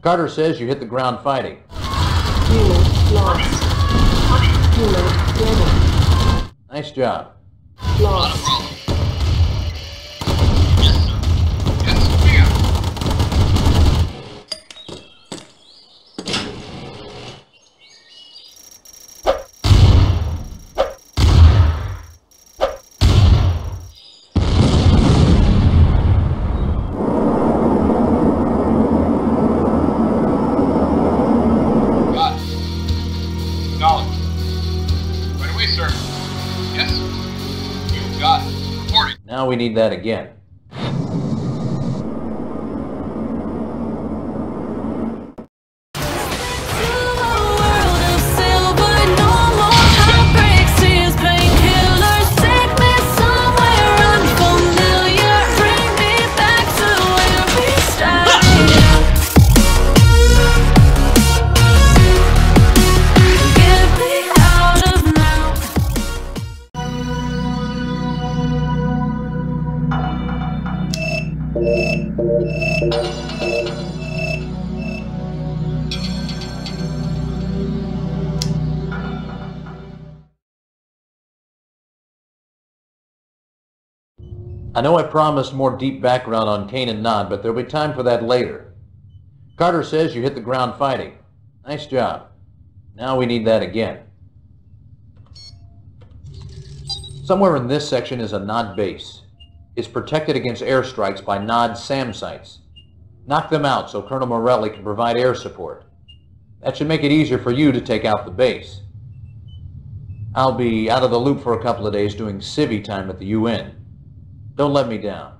Carter says you hit the ground fighting. Unit lost. Unit. Nice job. Lost. We need that again. I know I promised more deep background on Kane and Nod, but there'll be time for that later. Carter says you hit the ground fighting. Nice job. Now we need that again. Somewhere in this section is a Nod base. It's protected against airstrikes by Nod SAM sites. Knock them out so Colonel Morelli can provide air support. That should make it easier for you to take out the base. I'll be out of the loop for a couple of days doing civvy time at the UN. Don't let me down.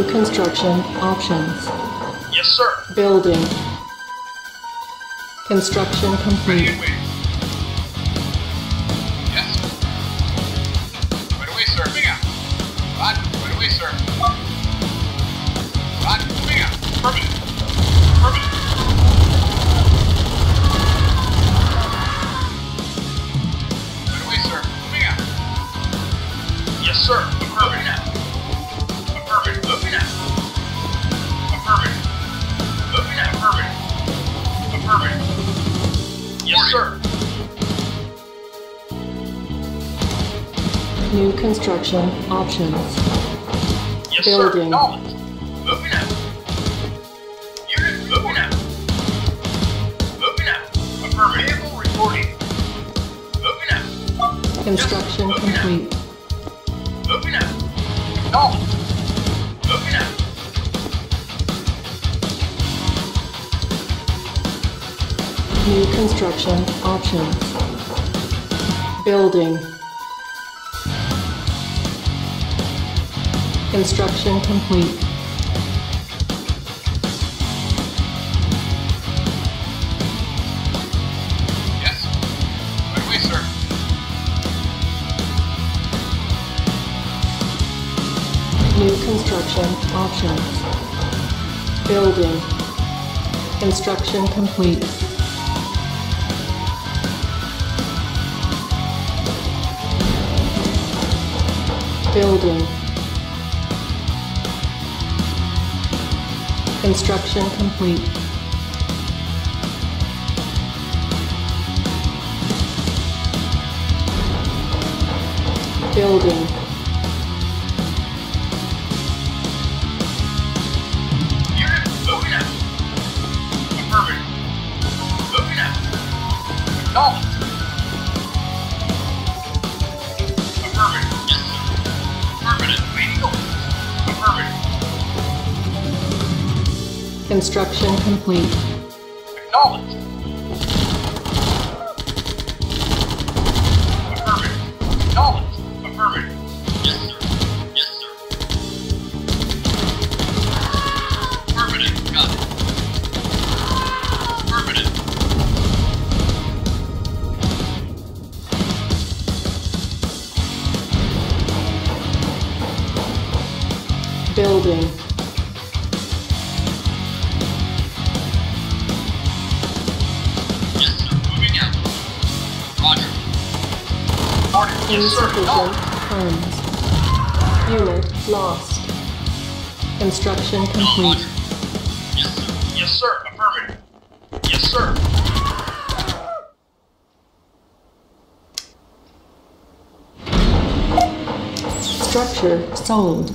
New construction options. Yes, sir. Building. Construction complete. Construction options. Yes, Building. sir. Moving out. Unit moving out. Moving out. Affirmative. Reporting. Moving out. Construction Yes, moving out. complete. Moving out. Knowledge. Moving out. New construction options. Building. Construction complete. Yes. Right sir. New construction options. Building. Construction complete. Building. Construction complete. Building. Construction complete. Acknowledged. Yes, sir. Insufficient No. funds. Unit lost. Construction complete. Yes, sir. Yes, sir. Affirmative. Yes, sir. Structure sold.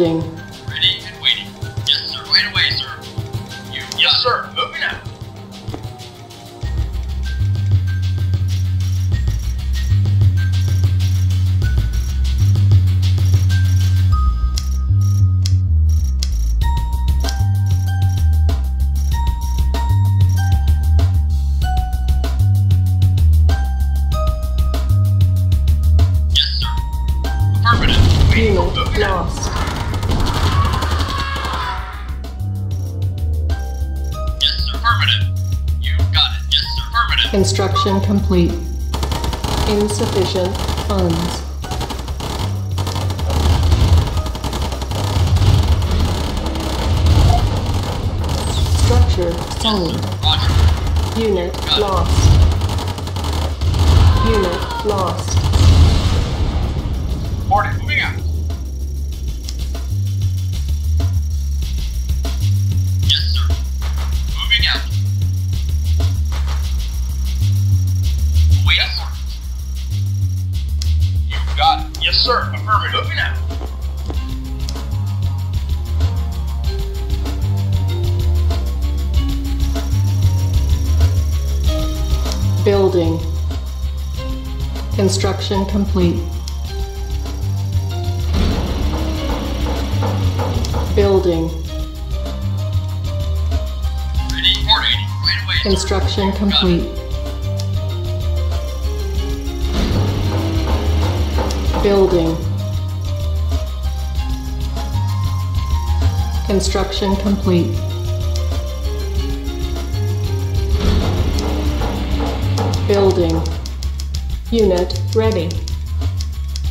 Building. Construction complete. Insufficient funds. Structure sold. Unit lost. Unit lost. Yes, sir. Affirmative. Moving out. Building. Construction complete. Building. Ready. Reporting. Right away. Construction complete. Building. Construction complete. Building. Unit ready.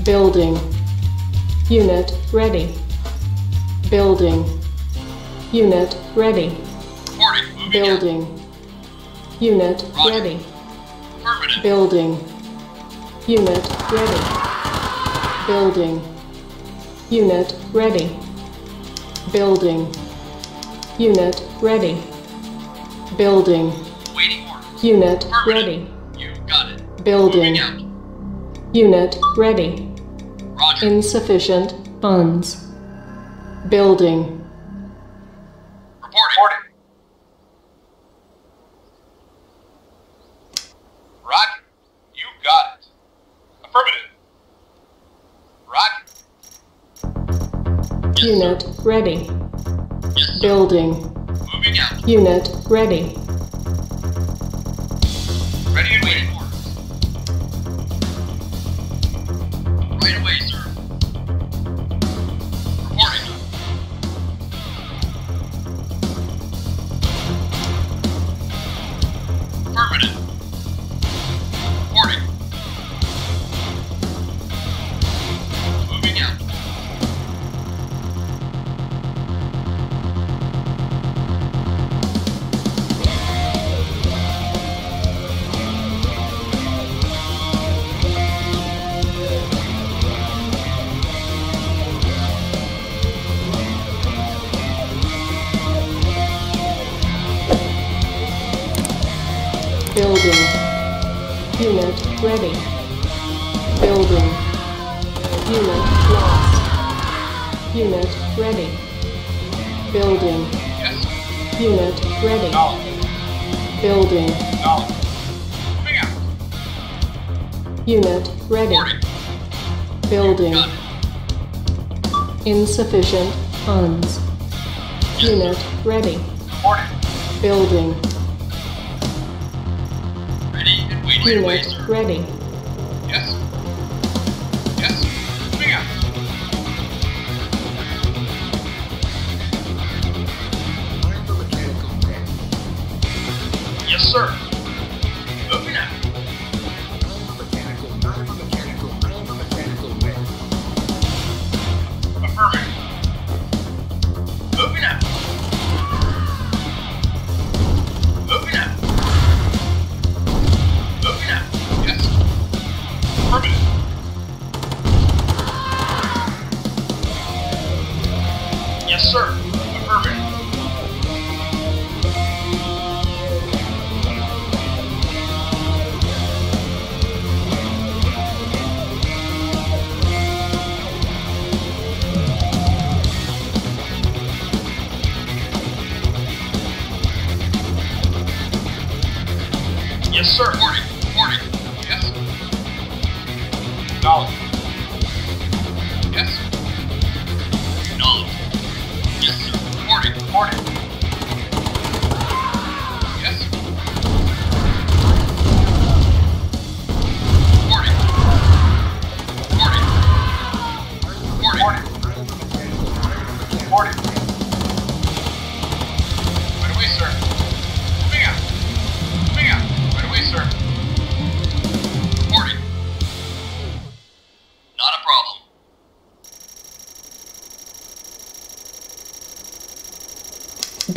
Building. Unit ready. Building. Unit ready. Reporting. Moving out. Building. Unit Roger. ready. Building. Unit ready. Building. Unit ready. Building. Unit ready. Building. Waiting orders. Unit ready. You got it. Building. Unit ready. Roger. Insufficient funds. Building. Reporting. Roger. You got it. Affirmative. Roger. Yes, Unit ready. Yes. Building. Unit. Ready Building. Unit ready. Building. Unit lost. Unit ready. Building. Yes. Unit ready. Acknowledge. Building. Acknowledge. Moving out. Unit ready. Reporting. Building. Got. Insufficient funds. Unit ready. Reporting. Building ready and waiting. Unit ready. Yes. Yes. Moving out. Yes, sir. Yes, sir.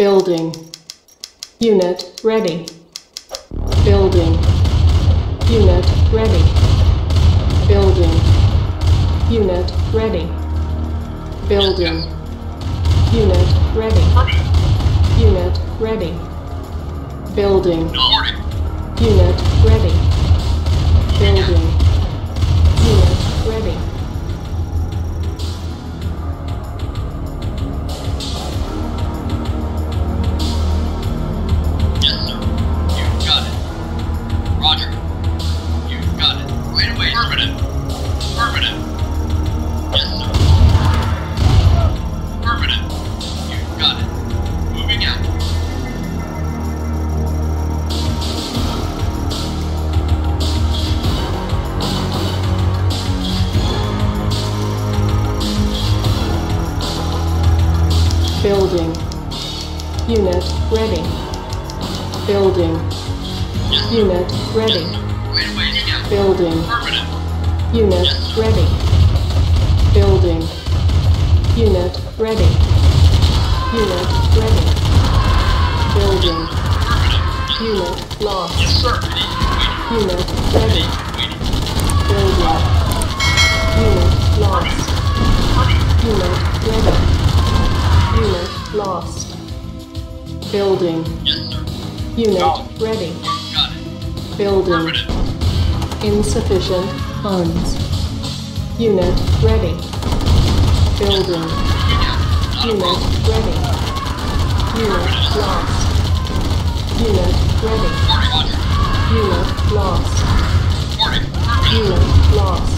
Building. Unit ready. Building. Unit ready. Building. Unit ready. Building. Unit ready. Unit ready. Building. Unit ready. Building. spreading. Unit ready. Building. Unit lost. Yes, sir. Unit ready. Building. Unit lost. Unit ready. Unit lost. Building. Yes sir. Unit ready. Got it. Building. Insufficient funds. Unit ready. Building. Unit ready. Unit lost. Unit ready. Lost. Unit lost.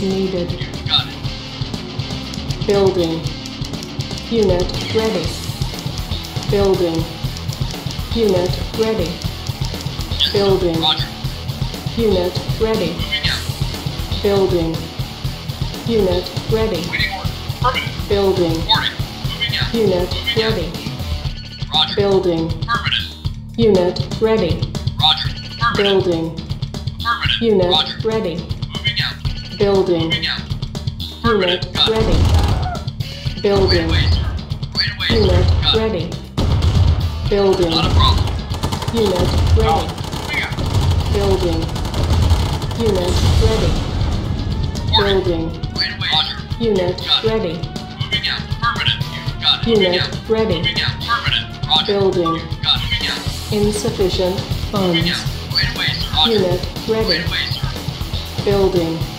It. Building. Unit ready. Building. Unit ready. Yes, Building. Roger. Unit ready. Building. Unit ready. Building. Unit ready. Building. Unit ready. Building. Unit ready. Building. Unit Affirmative. Got it. ready. Building. away, sir. Right away, sir. Unit ready. Building. Not a problem. Unit oh, ready. Building. Unit ready. Building. Right away, Roger. Unit ready. Moving out. Affirmative. You've got it. Moving Unit ready. Moving out. Affirmative. Roger. Building. You've got it. Moving out. Insufficient funds. out. Right away, Unit ready. Building.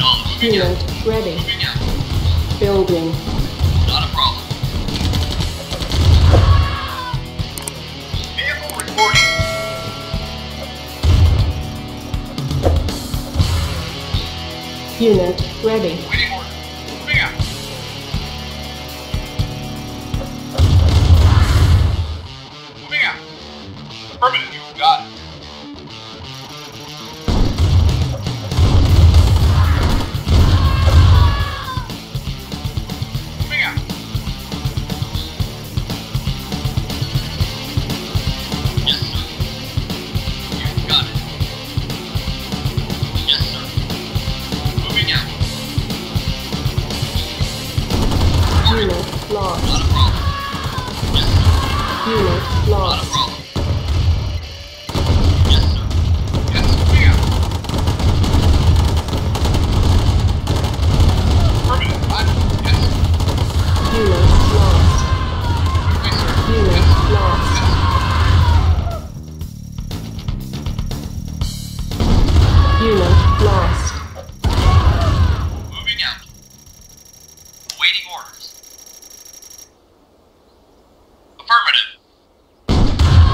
No, ready. Building. Not a problem. Vehicle reporting. Unit ready.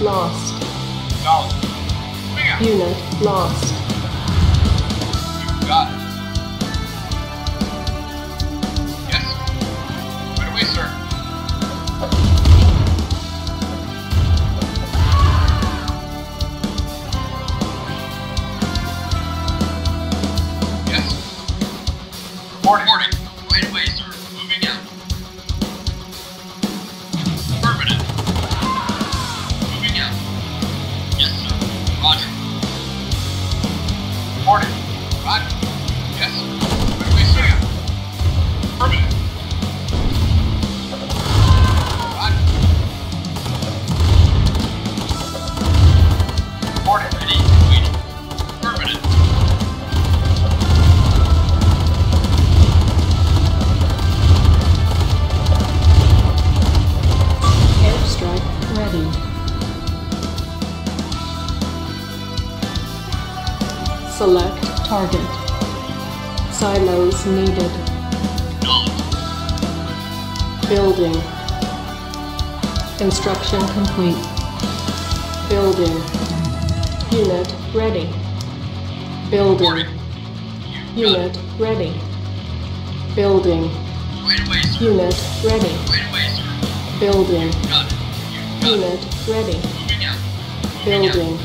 lost. Out. Unit lost. You got it. Yes. Right away, sir. Yes. Reporting. Right away, sir. silos needed. Building. Construction complete. Building. Unit ready. Building. Unit ready. Building. Unit ready. Building. Unit ready. Building.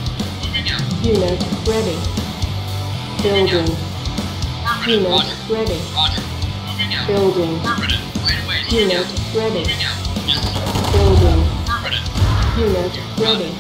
Unit ready. Building. Unit ready. Building. Unit ready. Building. Unit ready.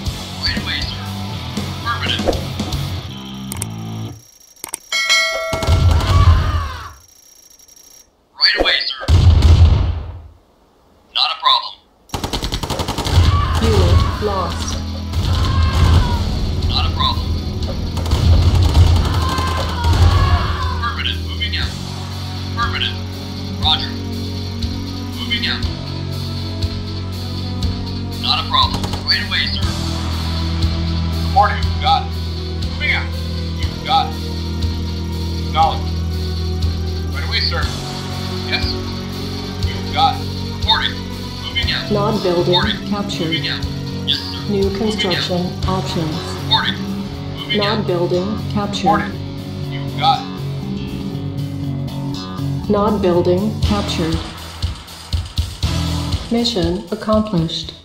Captured. You got it. Nod building captured. Mission accomplished.